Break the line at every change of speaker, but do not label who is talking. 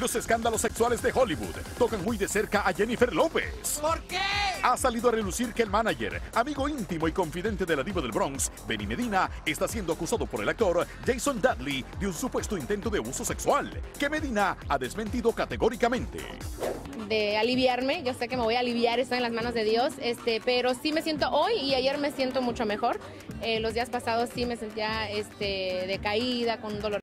Los escándalos sexuales de Hollywood tocan muy de cerca a Jennifer López.
¿Por qué?
Ha salido a relucir que el manager, amigo íntimo y confidente de la diva del Bronx, Benny Medina, está siendo acusado por el actor Jason Dudley de un supuesto intento de abuso sexual, que Medina ha desmentido categóricamente.
de aliviarme. Yo sé que me voy a aliviar, está en las manos de Dios, este, pero sí me siento hoy y ayer me siento mucho mejor. Eh, los días pasados sí me sentía este, decaída, con un dolor